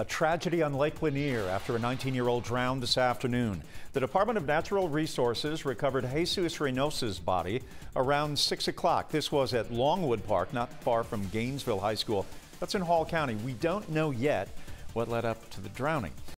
A tragedy on Lake Lanier after a 19 year old drowned this afternoon. The Department of Natural Resources recovered Jesus Reynosa's body around 6 o'clock. This was at Longwood Park, not far from Gainesville High School. That's in Hall County. We don't know yet what led up to the drowning.